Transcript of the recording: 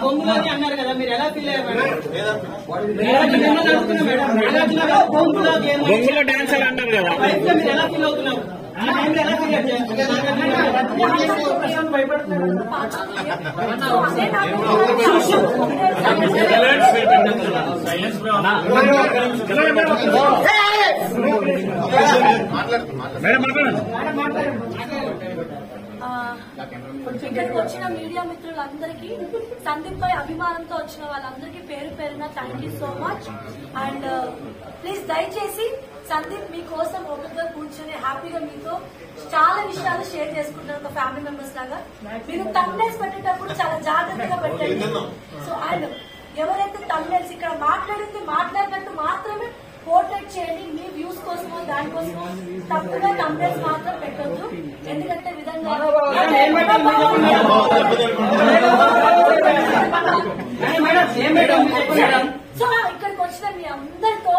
బొంగులు అని అన్నారు కదా మీరు ఎలా ఫీల్ అయ్యారు మేడం నాగార్జున మిమ్మల్ని అడుగుతున్నా మేడం నాగార్జున గారు బొంగులో గేమ్ బొంగులో డాన్సర్ అంటారు కదా వైఫ్ గా మీరు ఎలా ఫీల్ అవుతున్నారు ఆ టైంలో ఎలా ఫీల్ అయ్యారు భయపడుతున్నారు మేడం మాట్లాడండి ఆ, ఇక్కడికి వచ్చిన మీడియా మిత్రులందరికీ సందీప్ పై అభిమానంతో వచ్చిన వాళ్ళందరికీ పేరు పేరున thank you so much and please దయచేసి సందీప్ మీకోసం ఒకరితో కూర్చొని హ్యాపీగా మీతో చాలా విషయాలు షేర్ చేసుకుంటారు ఒక ఫ్యామిలీ మెంబర్స్ లాగా. మీరు తమ్నైల్స్ పెట్టేటప్పుడు చాలా జాగ్రత్తగా పెట్టండి. సో అండ్ ఎవరైతే తమ్లేస్ ఇక్కడ మాట్లాడింది మాట్లాడినట్టు మాత్రమే పోర్ట్రేట్ చేయండి. మీ వ్యూస్ కోసమో దానికోసమో తప్పుగా తమ్నైల్స్ మాత్రం పెట్టద్దు. మేడం మేడం మీరు మేడం? సో ఇక్కడికి వచ్చిన మీ అందరితో